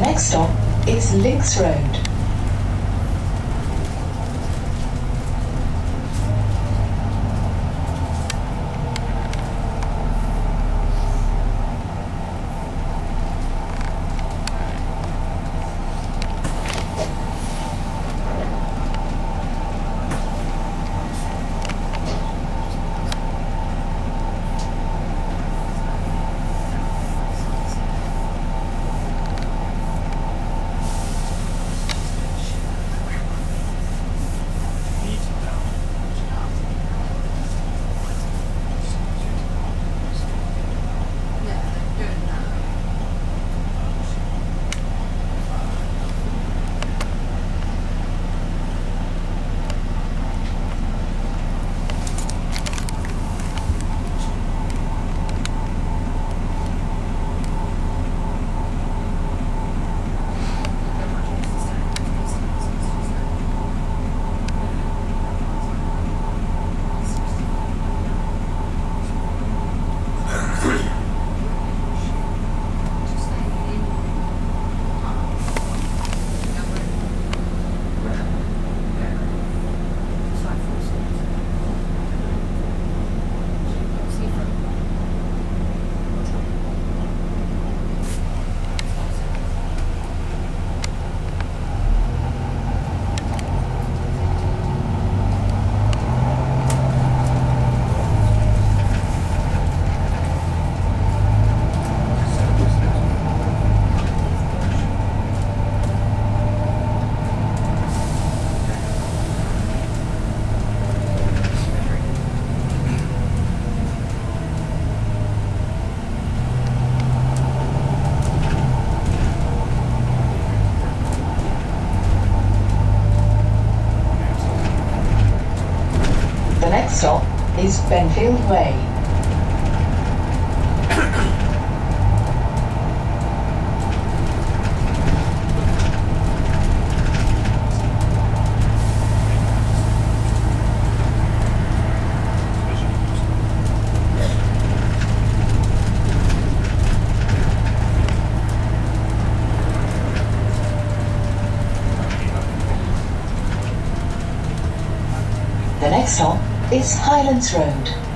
next stop is Links Road. Stop is Benfield Way. The next stop is Highlands Road.